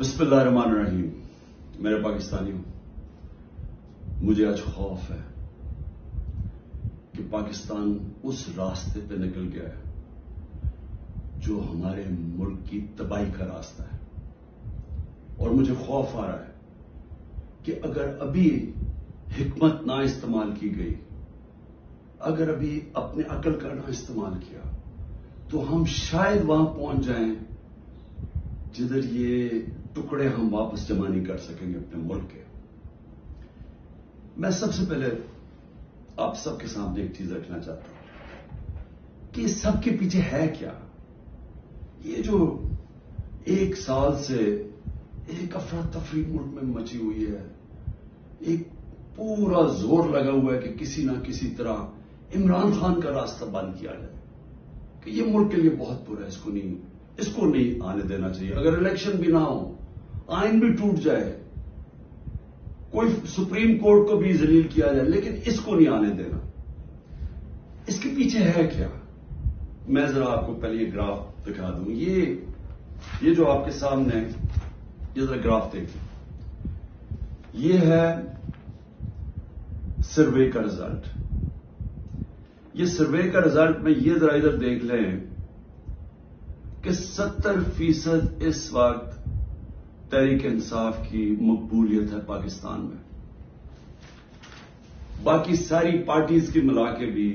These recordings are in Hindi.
रहीम मेरे पाकिस्तानियों, मुझे आज खौफ है कि पाकिस्तान उस रास्ते पे निकल गया है जो हमारे मुल्क की तबाही का रास्ता है। और मुझे खौफ आ रहा है कि अगर अभी हिकमत ना इस्तेमाल की गई, अगर अभी अपने अकल का ना इस्तेमाल किया तो हम शायद वहाँ पहुँच जाएँ जिधर ये टुकड़े हम वापस जमा नहीं कर सकेंगे अपने मुल्क के। मैं सबसे पहले आप सबके सामने एक चीज़ रखना चाहता हूँ कि सबके पीछे है क्या? ये जो एक साल से एक अफरा तफरी मुल्क में मची हुई है, एक पूरा ज़ोर लगा हुआ है कि किसी ना किसी तरह इमरान खान का रास्ता बंद किया जाए, कि ये मुल्क के लिए बहुत बुरा है, इसको नहीं इसको नहीं आने देना चाहिए। अगर इलेक्शन भी ना हो आइन भी टूट जाए, कोई सुप्रीम कोर्ट को भी जलील किया जाए, लेकिन इसको नहीं आने देना। इसके पीछे है क्या? मैं जरा आपको पहले ये ग्राफ दिखा दूँ। ये ये जो आपके सामने है, ये जरा ग्राफ देखिए। ये है सर्वे का रिज़ल्ट। ये सर्वे का रिज़ल्ट में ये जरा इधर देख लें कि सत्तर फ़ीसद इस वक्त तहरीक इंसाफ की मकबूलियत है पाकिस्तान में। बाकी सारी पार्टीज़ की मिला के भी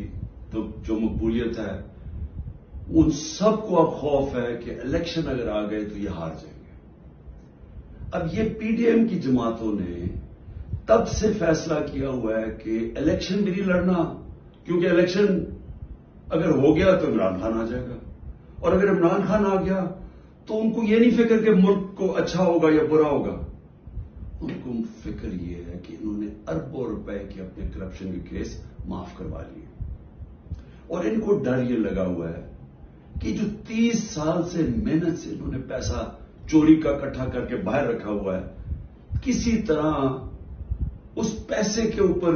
तो जो मकबूलियत है, उन सबको अब खौफ है कि इलेक्शन अगर आ गए तो ये हार जाएँगे। अब ये पीडीएम की जमातों ने तब से फैसला किया हुआ है कि इलेक्शन भी नहीं लड़ना, क्योंकि इलेक्शन अगर हो गया तो इमरान खान आ जाएगा। और अगर इमरान खान आ गया तो उनको ये नहीं फ़िक्र कि मुल्क को अच्छा होगा या बुरा होगा। उनको फ़िक्र ये है कि इन्होंने अरबों रुपए के अपने करप्शन के केस माफ़ करवा लिए। और इनको डर ये लगा हुआ है कि जो तीस साल से मेहनत से इन्होंने पैसा चोरी का इकट्ठा करके बाहर रखा हुआ है, किसी तरह उस पैसे के ऊपर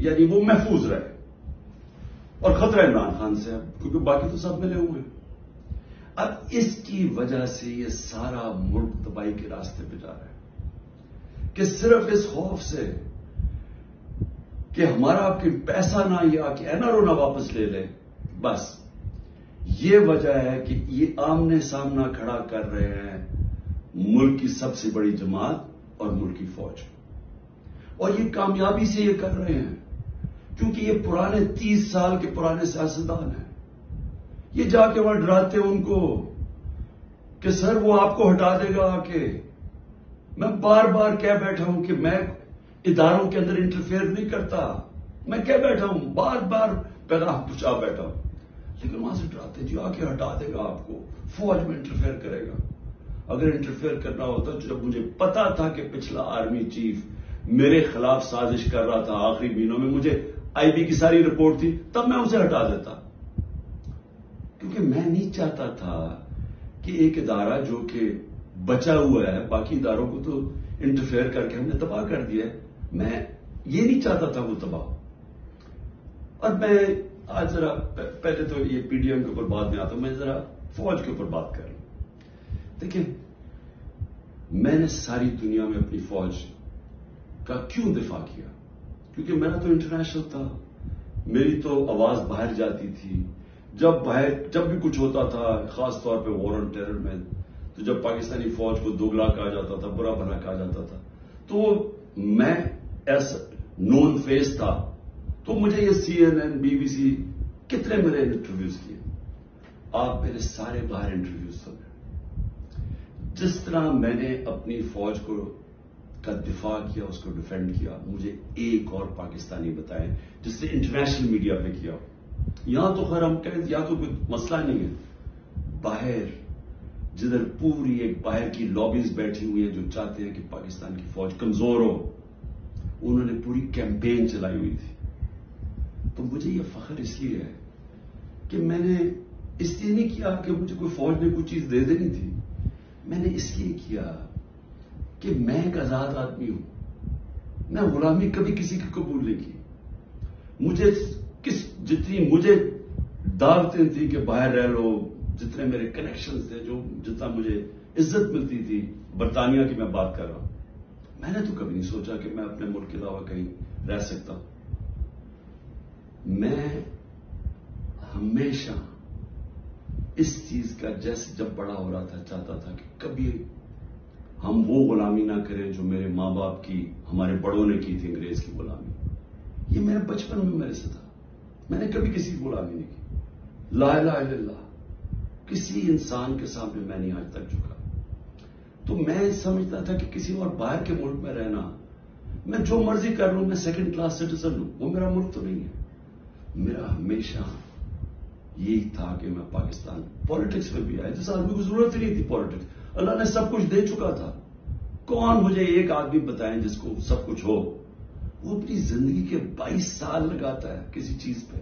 यानी वो महफूज रहे। और खतरा इमरान खान से है क्योंकि बाकी तो सब मिले हुए। अब इसकी वजह से ये सारा मुल्क तबाही के रास्ते पे जा रहा है कि सिर्फ़ इस खौफ से कि हमारा आपके पैसा ना या कि एनआरओ ना वापस ले ले। बस। ये वजह है कि ये आमने सामना खड़ा कर रहे हैं मुल्क की सबसे बड़ी जमात और मुल्क की फौज। और ये कामयाबी से ये कर रहे हैं, क्योंकि ये पुराने तीस साल के पुराने सियासतदान हैं। ये जाके वहाँ डराते उनको कि सर वो आपको हटा देगा आके। मैं बार बार कह बैठा हूँ कि मैं इदारों के अंदर इंटरफेयर नहीं करता। मैं कह बैठा हूँ बार बार पैगाम पूछा बैठा हूँ। लेकिन वहाँ से डराते जी आके हटा देगा आपको, फौज में इंटरफेयर करेगा। अगर इंटरफेयर करना होता तो जब मुझे पता था कि पिछला आर्मी चीफ मेरे खिलाफ साजिश कर रहा था आखिरी महीनों में, मुझे आईबी की सारी रिपोर्ट थी, तब मैं उसे हटा देता। क्योंकि मैं नहीं चाहता था कि एक इदारा जो कि बचा हुआ है, बाकी इदारों को तो इंटरफेयर करके हमने तबाह कर दिया मैं ये नहीं चाहता था वो तबाह। और मैं आज जरा पहले तो ये पीडीएम के ऊपर बात में आता हूँ, मैं जरा फौज के ऊपर बात कर रहा देखिए, मैंने सारी दुनिया में अपनी फौज का क्यों दिफा किया? क्योंकि मेरा तो इंटरनेशनल था। मेरी तो आवाज़ बाहर जाती थी। जब बाहर जब भी कुछ होता था, खास तौर पे वॉर ऑन टेरर में तो जब पाकिस्तानी फौज को दोगला कहा जाता था, बुरा भला कहा जाता था तो मैं एस नोन फेस था तो मुझे ये सीएनएन बीबीसी कितने मेरे इंटरव्यूज़ किए आप मेरे सारे बाहर इंटरव्यूज़ सुने जिस तरह मैंने अपनी फौज को, का दिफा किया, उसको डिफेंड किया, मुझे एक और पाकिस्तानी बताएँ जिसने इंटरनेशनल मीडिया पे किया यहाँ तो खैर हम कहें या तो कोई मसला नहीं है। बाहर, जिधर पूरी एक बाहर की लॉबीज बैठी हुई है जो चाहते हैं कि पाकिस्तान की फौज कमज़ोर हो, उन्होंने पूरी कैंपेन चलाई हुई थी। तो मुझे यह फख्र इसलिए है कि मैंने इसलिए नहीं किया कि मुझे कोई फौज ने कोई चीज़ दे देनी थी। मैंने इसलिए किया कि मैं एक आज़ाद आदमी हूँ। मैं गुलामी कभी किसी की कबूल नहीं की। मुझे किस जितनी मुझे दावतें थी कि बाहर रह लो, जितने मेरे कनेक्शन थे, जो जितना मुझे इज़्ज़त मिलती थी, बरतानिया की मैं बात कर रहा हूँ। मैंने तो कभी नहीं सोचा कि मैं अपने मुल्क के अलावा कहीं रह सकता मैं हमेशा इस चीज़ का जैसे जब बड़ा हो रहा था, चाहता था कि कभी हम वो गुलामी ना करें जो मेरे माँ बाप की, हमारे बड़ों ने की थी, अंग्रेज़ की गुलामी। ये मेरे बचपन में मेरे से था। मैंने कभी किसी की गुलामी नहीं की ला ला किसी इंसान के सामने मैं नहीं आज तक झुका। तो मैं समझता था कि किसी और बाहर के मुल्क में रहना, मैं जो मर्ज़ी कर लू, मैं सेकंड क्लास सिटीजन हूँ। वो मेरा मुल्क तो नहीं है। मेरा हमेशा यही था कि मैं पाकिस्तान पॉलिटिक्स में भी आया। जिस आदमी को ज़रूरत ही नहीं थी पॉलिटिक्स अल्लाह ने सब कुछ दे चुका था। कौन मुझे एक आदमी बताएँ जिसको सब कुछ हो? वो अपनी ज़िंदगी के 22 साल लगाता है किसी चीज़ पे।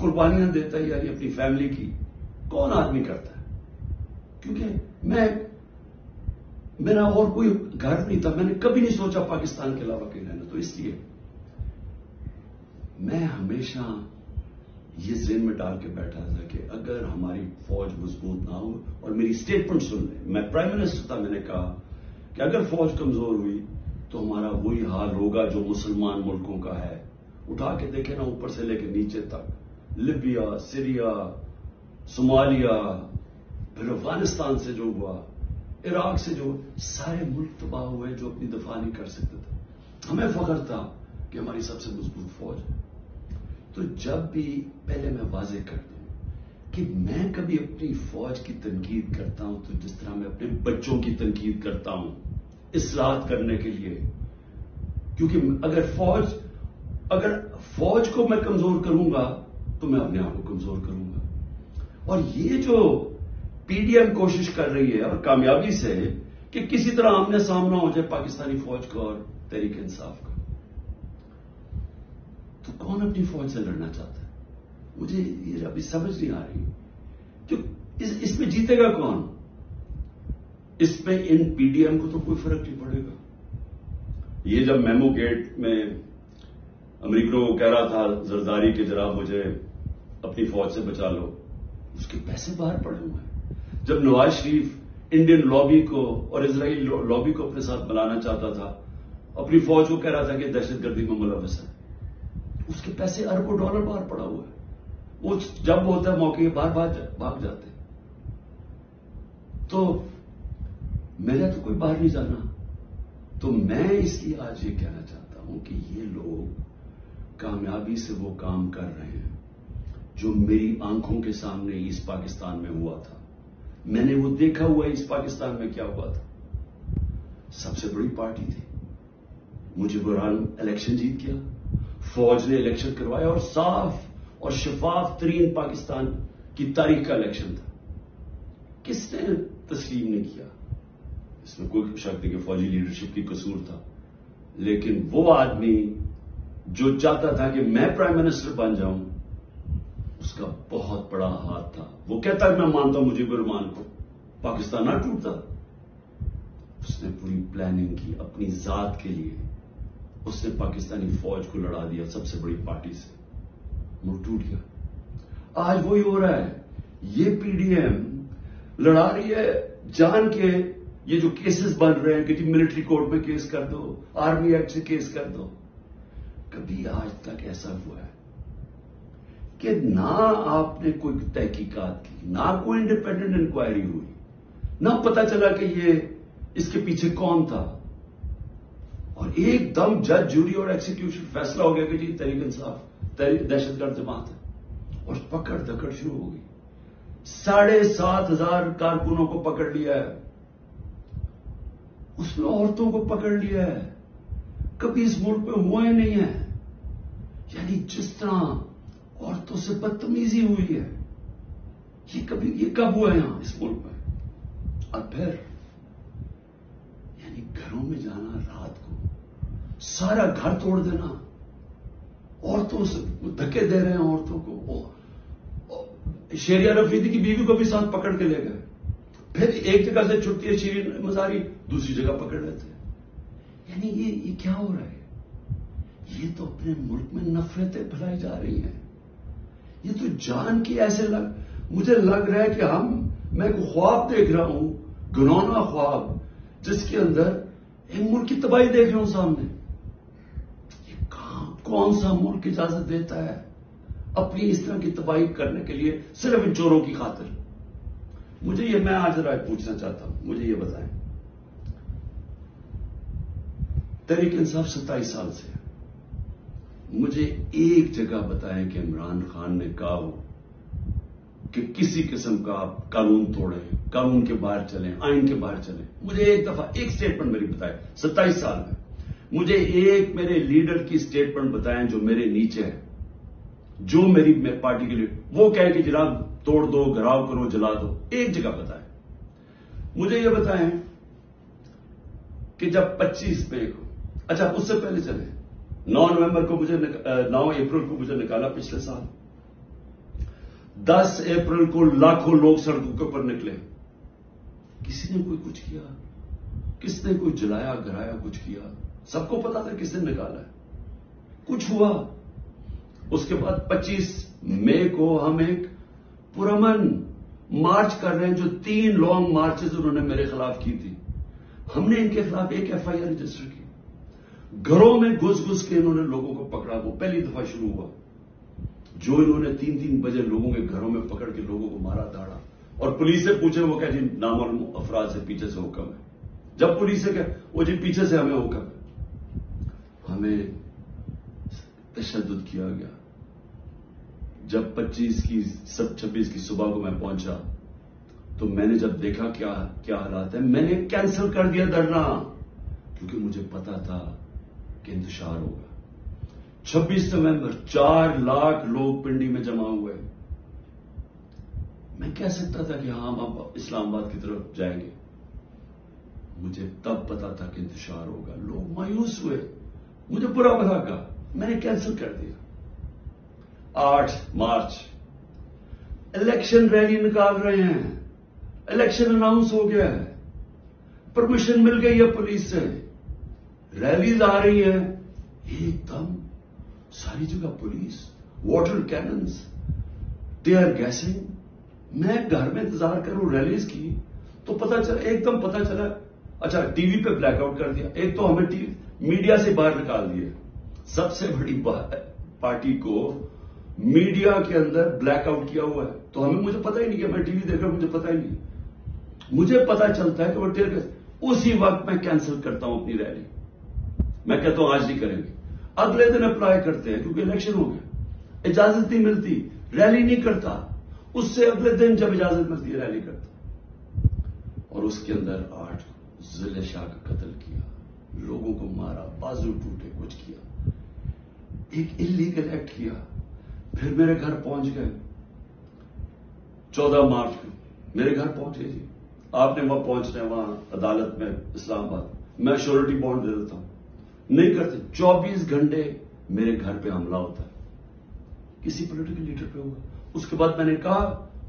कुर्बानियाँ देता है यानी अपनी फैमिली की। कौन आदमी करता है? क्योंकि मैं, मेरा और कोई घर नहीं था। मैंने कभी नहीं सोचा पाकिस्तान के अलावा कहीं रहना। तो इसलिए मैं हमेशा ये जेन में डाल के बैठा था कि अगर हमारी फौज मज़बूत ना हो और मेरी स्टेटमेंट सुन ले। मैं प्राइम मिनिस्टर था, मैंने कहा कि अगर फौज कमज़ोर हुई तो हमारा वही हाल होगा जो मुसलमान मुल्कों का है। उठा के देखे ना ऊपर से लेके नीचे तक। लिबिया, सीरिया, सोमालिया, फिर अफ़गानिस्तान से जो हुआ, इराक से जो सारे मुल्क तबाह हुए जो अपनी दफ़ा नहीं कर सकते थे। हमें फख्र था कि हमारी सबसे मज़बूत फौज है। तो जब भी पहले मैं वाजे कर दूँ कि मैं कभी अपनी फौज की तनकीद करता हूँ तो जिस तरह मैं अपने बच्चों की तनकीद करता हूँ इसलाहत करने के लिए। क्योंकि अगर फौज अगर फौज को मैं कमज़ोर करूँगा तो मैं अपने आप को कमज़ोर करूँगा। और ये जो पीडीएम कोशिश कर रही है और कामयाबी से कि किसी तरह आमने सामना हो जाए पाकिस्तानी फौज का और तहरीक इंसाफ का। तो कौन अपनी फौज से लड़ना चाहता है? मुझे ये अभी समझ नहीं आ रही। जो इस, इसमें जीतेगा कौन? इसमें इन पीडीएम को तो कोई फ़र्क नहीं पड़ेगा। ये जब मेमो गेट में अमरीकनों को कह रहा था, जरदारी के जरा मुझे अपनी फौज से बचा लो। उसके पैसे बाहर पड़े हुए हैं। जब नवाज़ शरीफ इंडियन लॉबी को और इसराइल लॉबी को अपने साथ बनाना चाहता था, अपनी फौज को कह रहा था कि दहशतगर्दी में मुलवस है। उसके पैसे अरबों डॉलर बाहर पड़ा हुआ है। वो जब होता है, मौके बार बार भाग जाते तो मेरा तो कोई बाहर नहीं जाना। तो मैं इसलिए आज ये कहना चाहता हूँ कि ये लोग कामयाबी से वो काम कर रहे हैं, जो मेरी आँखों के सामने इस पाकिस्तान में हुआ था। मैंने वो देखा हुआ इस पाकिस्तान में क्या हुआ था। सबसे बड़ी पार्टी थी। मुझे बुरहान इलेक्शन जीत गया, फौज ने इलेक्शन करवाया और साफ़ और शफाफ तरीन पाकिस्तान की तारीख का इलेक्शन था। किसने तस्लीम नहीं किया? इसमें कोई शक नहीं कि फौजी लीडरशिप की कसूर था। लेकिन वो आदमी जो चाहता था कि मैं प्राइम मिनिस्टर बन जाऊँ, उसका बहुत बड़ा हाथ था। वो कहता मैं मानता हूँ मुझे रहमान को। पाकिस्तान ना टूटता। उसने पूरी प्लानिंग की अपनी जात के लिए। उसने पाकिस्तानी फौज को लड़ा दिया सबसे बड़ी पार्टी से। मुल्क टूट गया। आज वही हो रहा है। ये पीडीएम लड़ा रही है जान के ये जो केसेस बन रहे हैं कि मिलिट्री कोर्ट में केस कर दो आर्मी एक्ट से केस कर दो, कभी आज तक ऐसा हुआ है कि ना आपने कोई तहकीकात की, ना कोई इंडिपेंडेंट इंक्वायरी हुई, ना पता चला कि ये इसके पीछे कौन था। और एकदम जज जूरी और एक्सिक्यूशन फैसला हो गया कि जी, तहरीक इंसाफ दहशतगर्द जमात है। और पकड़ दकड़ शुरू हो गई। साढ़े सात हज़ार कारकुनों को पकड़ लिया है। उसमें औरतों को पकड़ लिया है। कभी इस मुल्क में हुआ ही नहीं है। यानी जिस तरह औरतों से बदतमीजी हुई है, ये कभी, ये कब हुआ यहाँ इस मुल्क में? और फिर, यानी घरों में जाना, रात को, सारा घर तोड़ देना, औरतों से धक्के दे रहे हैं औरतों को। शेरिया रफीदी की बीवी को भी साथ पकड़ के ले गए। फिर एक जगह से छुट्टी शीरी मजारी, दूसरी जगह पकड़ लेते हैं। यानी ये ये क्या हो रहा है? ये तो अपने मुल्क में नफरतें फैलाई जा रही हैं। ये तो जान की ऐसे लग, मुझे लग रहा है कि हम, मैं को ख्वाब देख रहा हूँ गुनौना ख्वाब, जिसके अंदर एक मुल्क की तबाही देख रहा हूँ सामने। ये कहाँ कौन सा मुल्क इजाज़त देता है? अपनी इस तरह की तबाही करने के लिए सिर्फ़ इन चोरों की खातिर। मुझे ये मैं आज राय पूछना चाहता हूँ। मुझे ये बताएँ। तरीक इंसाफ सत्ताईस साल से मुझे एक जगह बताएँ कि इमरान खान ने कहा हो कि किसी किस्म का आप कानून तोड़ें, कानून के बाहर चलें, आइन के बाहर चलें। मुझे एक दफ़ा एक स्टेटमेंट मेरी बताए, सत्ताईस साल में। मुझे एक मेरे लीडर की स्टेटमेंट बताएँ जो मेरे नीचे है, जो मेरी पार्टी के लिए। वो कहे कि जनाब तोड़ दो घराव करो, जला दो, एक जगह बताएँ। मुझे यह बताएँ कि जब 25 मई को अच्छा उससे पहले चले 9 नवंबर को मुझे 9 अप्रैल को मुझे निकाला पिछले साल। 10 अप्रैल को लाखों लोग सड़कों के ऊपर निकले। किसी ने कोई कुछ किया? किसने कोई जलाया घराया कुछ किया? सबको पता था किसने निकाला कुछ हुआ। उसके बाद 25 मई को हम एक पुरमन मार्च कर रहे हैं जो तीन लॉन्ग मार्चेस उन्होंने मेरे खिलाफ की थी। हमने इनके खिलाफ एक एफआईआर रजिस्टर की। घरों में घुस घुस के इन्होंने लोगों को पकड़ा। वो पहली दफ़ा शुरू हुआ। जो इन्होंने तीन तीन बजे लोगों के घरों में पकड़ के लोगों को मारा, दाड़ा। और पुलिस से पूछे, वो जी, नामालूम अफराज से पीछे से हुक्म है। जब पुलिस से कह, वो जी, पीछे से हमें हुक्म है। हमें तशद किया गया। जब 25 की, सब 26 की सुबह को मैं पहुँचा तो मैंने जब देखा क्या क्या हालात है, मैंने कैंसिल कर दिया धरना, क्योंकि मुझे पता था कि इंतज़ार होगा। 26 नवंबर चार लाख लोग पिंडी में जमा हुए। मैं कह सकता था कि हाँ, हम अब इस्लामाबाद की तरफ़ जाएँगे। मुझे तब पता था कि इंतज़ार होगा। लोग मायूस हुए। मुझे बुरा भला कहा। मैंने कैंसिल कर दिया। आठ मार्च। इलेक्शन रैली निकाल रहे हैं। इलेक्शन अनाउंस हो गया है। परमिशन मिल गई है पुलिस से। रैलीज आ रही है। एकदम सारी जगह police water cannons tear gassing मैं घर में इंतज़ार करूँ रैलीज की। तो पता चला, एकदम पता चला। अच्छा टीवी पे ब्लैकआउट कर दिया। एक तो हमें टीवी मीडिया से बाहर निकाल दिया सबसे बड़ी पार्टी को मीडिया के अंदर ब्लैकआउट किया हुआ है। तो हमें मुझे पता ही नहीं कि मैं टीवी देख रहा मुझे पता ही नहीं। मुझे पता चलता है कि वो टेयर उसी वक्त मैं कैंसिल करता हूँ अपनी रैली मैं कहता हूँ, आज नहीं करेंगे। अगले दिन अप्लाई करते हैं, क्योंकि इलेक्शन हो गया। इजाज़त नहीं मिलती। रैली नहीं करता। उससे अगले दिन जब इजाज़त मिलती है रैली करता। और उसके अंदर आठ ज़िले शाह का कत्ल किया। लोगों को मारा, बाजू टूटे, कुछ किया। एक इलीगल एक्ट किया। फिर मेरे घर पहुँच गए। चौदह मार्च को मेरे घर पहुँचे जी। आपने वहाँ पहुँचना है वहाँ अदालत में इस्लामाबाद। मैं श्योरिटी बॉन्ड दे देता हूँ। नहीं करते 24 घंटे मेरे घर पे हमला होता है। किसी पोलिटिकल लीडर पे हुआ उसके बाद मैंने कहा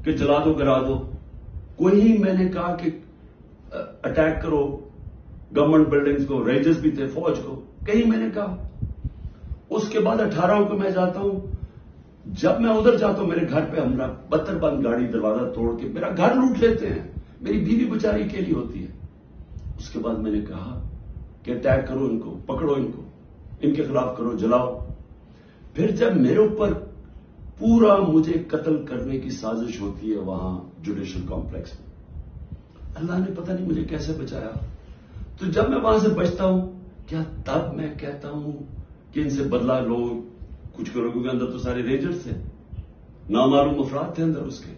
कि जला दो, गिरा दो। कोई ही मैंने कहा कि अटैक करो। गवर्नमेंट बिल्डिंग्स को रेंजर्स भी थे, फौज को। कहीं मैंने कहा। उसके बाद अठारह को मैं जाता हूँ। जब मैं उधर जाता हूँ, मेरे घर पे हमला बत्तर बंद गाड़ी, दरवाज़ा तोड़ के मेरा घर लूट लेते हैं। मेरी बीवी बेचारी अकेली होती है। उसके बाद मैंने कहा कि अटैक करो इनको, पकड़ो इनको, इनके खिलाफ करो, जलाओ। फिर जब मेरे ऊपर पूरा मुझे कत्ल करने की साजिश होती है वहाँ जुडिशियल कॉम्प्लेक्स में। अल्लाह ने पता नहीं मुझे कैसे बचाया। तो जब मैं वहाँ से बचता हूँ, क्या तब मैं कहता हूँ कि इनसे बदला लो कुछ करो क्योंकि अंदर तो सारे रेंजर्स थे नामालूम अफराद थे अंदर उसके।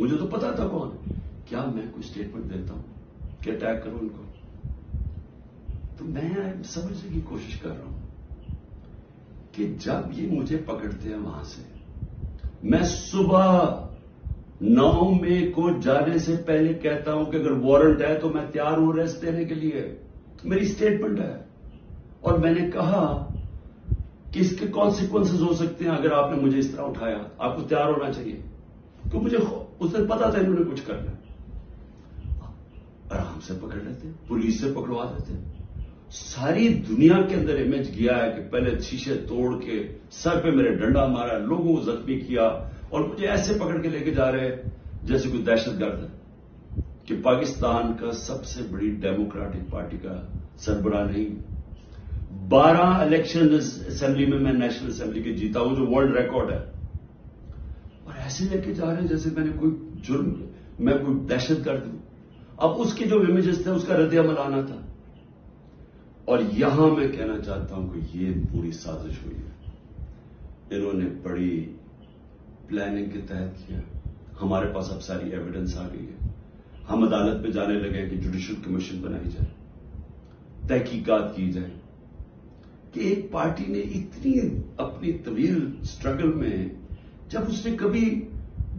मुझे तो पता था कौन। क्या मैं कोई स्टेटमेंट देता हूँ? कि अटैक करो उनको? तो मैं समझने की कोशिश कर रहा हूँ कि जब ये मुझे पकड़ते हैं वहाँ से, मैं सुबह नौ मई को जाने से पहले कहता हूँ कि अगर वारंट है तो मैं तैयार हूँ रेस्ट देने के लिए। मेरी स्टेटमेंट है। और मैंने कहा कि इसके कॉन्सिक्वेंसेज हो सकते हैं अगर आपने मुझे इस तरह उठाया? आपको तैयार होना चाहिए। तो मुझे उस दिन पता था इन्होंने कुछ करना आराम से पकड़ लेते पुलिस से पकड़वा देते सारी दुनिया के अंदर इमेज गया है कि पहले शीशे तोड़ के सर पे मेरे डंडा मारा, लोगों को जख्मी किया और मुझे ऐसे पकड़ के लेके जा रहे हैं जैसे कोई दहशतगर्द है कि पाकिस्तान का सबसे बड़ी डेमोक्रेटिक पार्टी का सरबरा नहीं। बारह इलेक्शन असेंबली में मैं नेशनल असेंबली के जीता हूँ, जो वर्ल्ड रिकॉर्ड है। और ऐसे लेके जा रहे हैं जैसे मैंने कोई जुर्म, मैं कोई दहशत दहशतगर्द हूँ। अब उसके जो इमेजेस थे, उसका रद्द अमल आना था। और यहाँ मैं कहना चाहता हूँ कि ये पूरी साजिश हुई है। इन्होंने बड़ी प्लानिंग के तहत किया। हमारे पास अब सारी एविडेंस आ गई है। हम अदालत में जाने लगे कि जुडिशल कमीशन बनाई जाए। तहकीकात की जाए। कि एक पार्टी ने इतनी अपनी तवील स्ट्रगल में, जब उसने कभी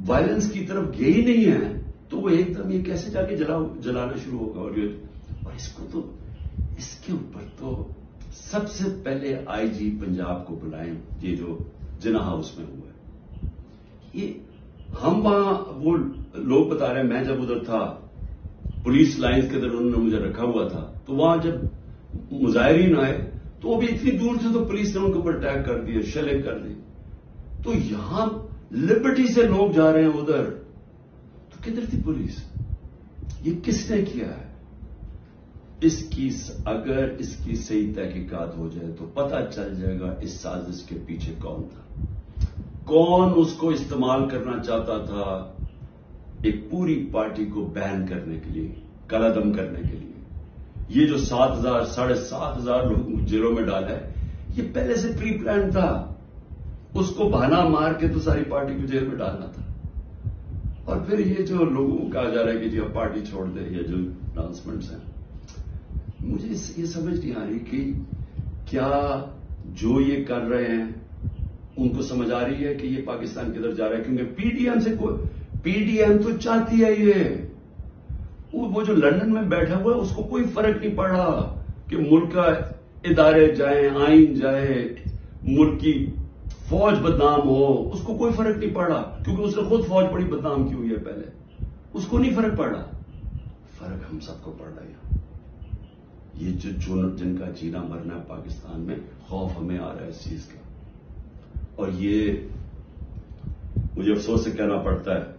वायलेंस की तरफ़ गई ही नहीं है तो वो एकदम ये कैसे जाके जला, जलाना शुरू होगा और ये और इसको तो इसके ऊपर तो सबसे पहले आईजी पंजाब को बुलाए, ये जो जिना हाउस में हुआ है। ये हम वहाँ, वो लोग बता रहे हैं, मैं जब उधर था, पुलिस लाइन्स के अंदर उन्होंने मुझे रखा हुआ था तो वहाँ जब मुजाहरीन आए तो वो भी इतनी दूर थे तो पुलिस ने उनके ऊपर अटैक कर दिया शेलिंग कर दी। तो यहाँ लिबर्टी से लोग जा रहे हैं उधर। तो किधर थी पुलिस? ये किसने किया है? इसकी अगर इसकी सही तहकीकात हो जाए तो पता चल जाएगा इस साजिश के पीछे कौन था। कौन उसको इस्तेमाल करना चाहता था एक पूरी पार्टी को बैन करने के लिए, कलादम करने के लिए? ये जो सात हज़ार, साढ़े सात हज़ार लोग जेलों में डाला है, ये पहले से प्री प्लान था। उसको बहाना मार के तो सारी पार्टी को जेल में डालना था। और फिर ये जो लोगों को कहा जा रहा है कि जी अब पार्टी छोड़ दे, ये जो अनाउंसमेंट्स हैं। मुझे ये समझ नहीं आ रही कि क्या जो ये कर रहे हैं, उनको समझ आ रही है कि ये पाकिस्तान किधर जा रहा है? क्योंकि पीडीएम से कोई पीडीएम तो चाहती है ये। वो जो लंदन में बैठा हुआ है, उसको कोई फ़र्क नहीं पड़ कि मुल्क का इदारे जाए, आइन जाए, मुल्क की फौज बदनाम हो। उसको कोई फ़र्क नहीं पड़ा, क्योंकि उसने खुद फौज बड़ी बदनाम की हुई है पहले। उसको नहीं फ़र्क पड़। फ़र्क हम सबको पड़ रहा है ये जो जो जिनका जीना मरना है पाकिस्तान में, खौफ हमें आ रहा है इस चीज़ का। और ये मुझे अफसोस से कहना पड़ता है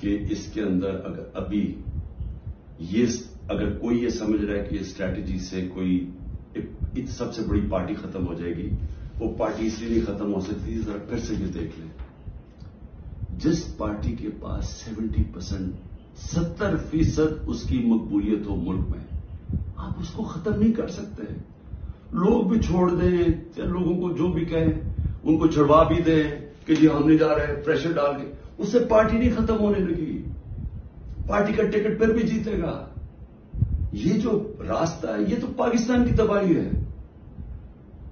कि इसके अंदर अगर अभी ये अगर कोई ये समझ रहा है कि ये स्ट्रैटेजी से कोई एक, सबसे बड़ी पार्टी खत्म हो जाएगी वो पार्टी इसलिए नहीं खत्म हो सकती जरा फिर से ये देख लें। जिस पार्टी के पास 70 परसेंट सत्तर फ़ीसद उसकी मकबूलियत हो मुल्क में आप उसको खत्म नहीं कर सकते। लोग भी छोड़ दें या लोगों को जो भी कहें उनको छुड़वा भी दें कि जी हम नहीं जा रहे प्रेशर डाल के उससे पार्टी नहीं खत्म होने लगी पार्टी का टिकट फिर भी जीतेगा। ये जो रास्ता है, ये तो पाकिस्तान की तबाही है।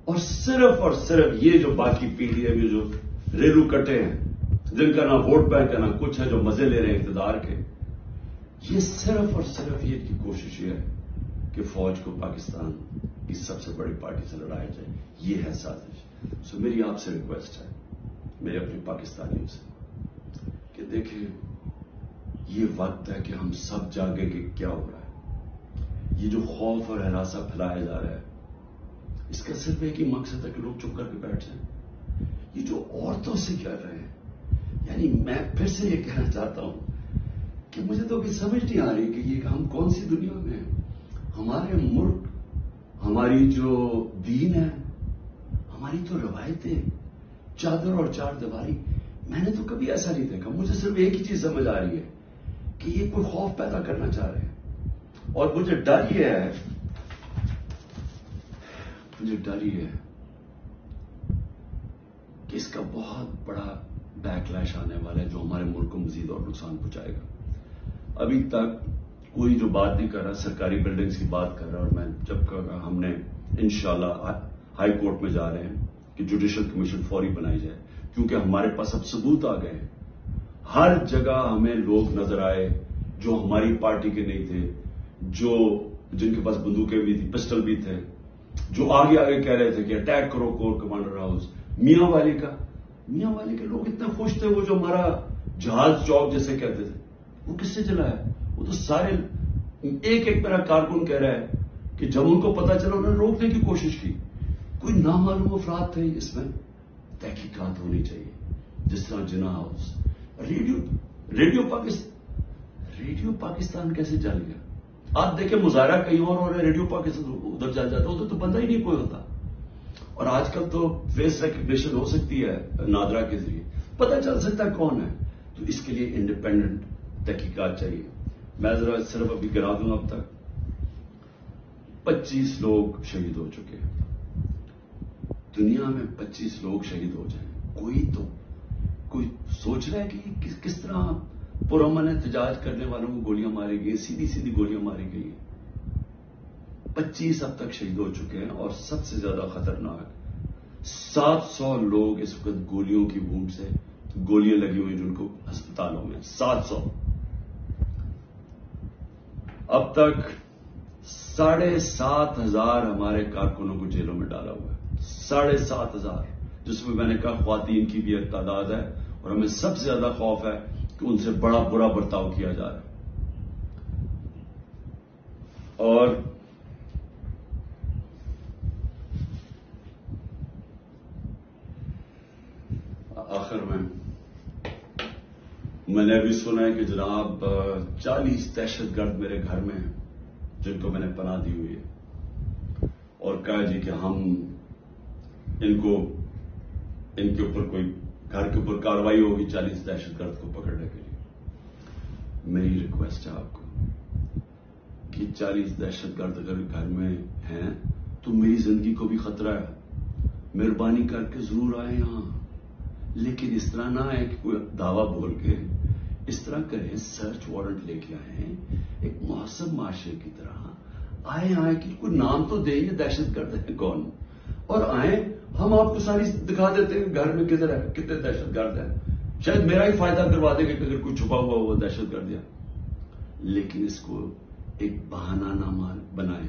और सिर्फ़ और सिर्फ़ ये जो बाकी पीढ़ी है जो रेलू कटे हैं, जिनका ना वोट बैंक है, ना कुछ है, जो मज़े ले रहे हैं इकतदार के, ये सिर्फ़ और सिर्फ़ ये की कोशिश है कि फौज को पाकिस्तान की सबसे बड़ी पार्टी से लड़ाया जाए। ये है साजिश। सो मेरी आपसे रिक्वेस्ट है, मेरे अपने पाकिस्तानियों से, कि देखिए ये वक्त है कि हम सब जागे कि क्या हो रहा है। ये जो खौफ और हरासा फैलाया जा रहा है, इसका सिर्फ़ एक ही मकसद है कि लोग चुप करके बैठ जाए। ये जो औरतों से कर रहे हैं, यानी मैं फिर से ये कहना चाहता हूँ कि मुझे तो अभी समझ नहीं आ रही कि ये हम कौन सी दुनिया में हैं। हमारे मुल्क, हमारी जो दीन है, हमारी तो रवायतें, चादर और चार दीवारी मैंने तो कभी ऐसा नहीं देखा। मुझे सिर्फ़ एक ही चीज़ समझ आ रही है कि ये कोई खौफ पैदा करना चाह रहे हैं। और मुझे डर ये है। मुझे डर ये है कि इसका बहुत बड़ा बैकलैश आने वाला है, जो हमारे मुल्क को मजीद और नुकसान पहुंचाएगा। अभी तक कोई जो बात नहीं कर रहा, सरकारी बिल्डिंग्स की बात कर रहा, और मैं जब कर हमने इनशाला हाई कोर्ट में जा रहे हैं कि जुडिशल कमीशन फौरी बनाई जाए, क्योंकि हमारे पास अब सबूत आ गए हर जगह हमें लोग नज़र आए जो हमारी पार्टी के नहीं थे, जो जिनके पास बंदूकें भी थी, पिस्टल भी थे, जो आगे आगे कह रहे थे कि अटैक करो कोर कमांडर हाउस मियाँ वाली का, मियाँ वाली के लोग इतने खुश थे, वो जो हमारा जहाज़ चौक जैसे कहते थे, वो किससे चला है वो तो सारे, एक एक मेरा कारकुन कह रहा है कि जब उनको पता चला, उन्होंने रोकने की कोशिश की। कोई नामालूम अफराद थे इसमें? तहकीकात होनी चाहिए, जिस तरह Jinnah house. Radio radio Pakistan. Radio Pakistan कैसे जल गया? आप देखें, मुजाहरा कहीं और और रेडियो पाकिस्तान उधर जल जाता उधर तो बंदा ही नहीं कोई होता। और आजकल तो फेस रिकग्निशन हो सकती है नादरा के ज़रिए। पता चल सकता है कौन है? तो इसके लिए इंडिपेंडेंट तहकीकत चाहिए। मैं जरा सिर्फ़ अभी गिरा दूँगा अब तक। 25 लोग शहीद हो चुके हैं। दुनिया में 25 लोग शहीद हो जाए। कोई तो कोई सोच रहा है कि किस किस तरह पुरमन एहतजाज करने वालों को गोलियाँ मारी गई सीधी सीधी गोलियाँ मारी गई हैं? 25 अब तक शहीद हो चुके हैं और सबसे ज़्यादा खतरनाक 700 लोग इस वक्त गोलियों की बूम से गोलियाँ लगी हुई जिनको अस्पतालों में 700 अब तक साढ़े सात हज़ार हमारे कारकुनों को जेलों में डाला हुआ है, साढ़े सात हज़ार। जिसमें मैंने कहा खातन की भी एक तादाद है और हमें सबसे ज़्यादा खौफ है कि उनसे बड़ा बुरा बर्ताव किया जा रहा है। और आखिर में मैंने अभी सुना है कि जनाब चालीस दहशतगर्द मेरे घर में हैं, जिनको मैंने पना दी हुई है। और कहा जी कि हम इनको इनके ऊपर कोई घर के ऊपर कार्रवाई होगी चालीस दहशतगर्द को पकड़ने के लिए। मेरी रिक्वेस्ट है आपको कि चालीस दहशतगर्द अगर घर में हैं तो मेरी ज़िंदगी को भी खतरा है। मेहरबानी करके ज़रूर आए यहाँ। लेकिन इस तरह ना आए कि कोई दावा बोल के इस तरह करें सर्च वारंट लेके आए, एक मौसम माशरे की तरह। आए आए कि कोई नाम तो दे दहशतगर्द है कौन? और आए हम आपको सारी दिखा देते हैं, घर में किधर है, कितने दहशतगर्द है। शायद मेरा ही फ़ायदा करवा देंगे कि अगर कोई छुपा हुआ वो दहशतगर्द है। लेकिन इसको एक बहाना ना मान बनाए।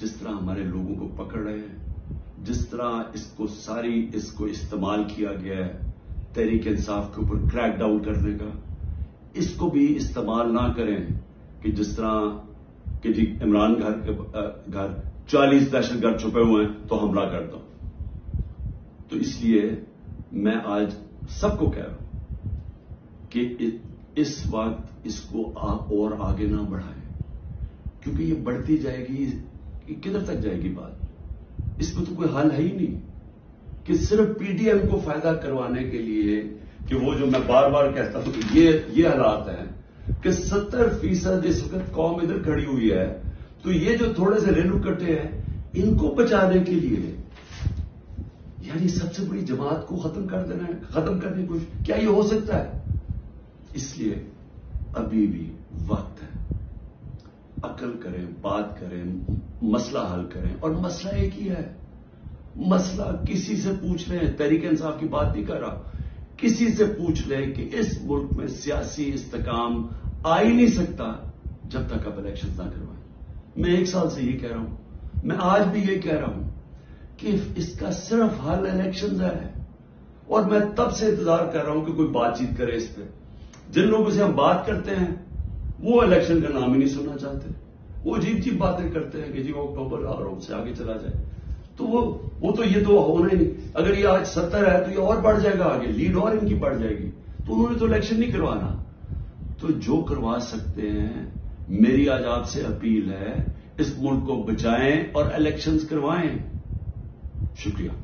जिस तरह हमारे लोगों को पकड़ रहे हैं, जिस तरह इसको सारी, इसको इस्तेमाल किया गया है, तहरीक इंसाफ के ऊपर क्रैक डाउन करने का। इसको भी इस्तेमाल ना करें कि जिस तरह कि जी इमरान घर के घर चालीस दहशतगर्द छुपे हुए हैं तो हमला कर दो। तो इसलिए मैं आज सबको कह रहा हूँ कि इस वक्त इसको आ, और आगे ना बढ़ाएँ क्योंकि ये बढ़ती जाएगी किधर तक जाएगी बात? इसमें तो कोई हल है ही नहीं कि सिर्फ़ पीडीएम को फ़ायदा करवाने के लिए कि वो जो मैं बार बार कहता हूँ कि ये ये हालात हैं कि सत्तर फ़ीसद इस वक्त कौम इधर खड़ी हुई है तो ये जो थोड़े से रेलू कटे हैं इनको बचाने के लिए यानी सबसे बड़ी जमात को खत्म कर देना है, खत्म करने की कोशिश। क्या ये हो सकता है? इसलिए अभी भी वक्त है। अकल करें, बात करें, मसला हल करें। और मसला एक ही है। मसला किसी से पूछ लें। तरीके इंसाफ की बात नहीं कर रहा। किसी से पूछ ले कि इस मुल्क में सियासी इस्तेकाम आ ही नहीं सकता जब तक आप इलेक्शन ना करवाएँ। मैं एक साल से ये कह रहा हूँ। मैं आज भी ये कह रहा हूँ। कि इसका सिर्फ़ हल इलेक्शन है। और मैं तब से इंतज़ार कर रहा हूँ कि कोई बातचीत करे इस पर जिन लोगों से हम बात करते हैं, वो इलेक्शन का नाम ही नहीं सुनना चाहते। वो अजीब अजीब बातें करते हैं कि जी वो अक्टूबर आरोप से आगे चला जाए। तो वो वो तो ये तो होना ही नहीं। अगर ये आज सत्तर है तो ये और बढ़ जाएगा आगे। लीड और इनकी बढ़ जाएगी। तो उन्होंने तो इलेक्शन नहीं करवाना। तो जो करवा सकते हैं, मेरी आज आपसे अपील है, इस मुल्क को बचाएँ और इलेक्शंस करवाएँ। 是这样